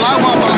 lá uma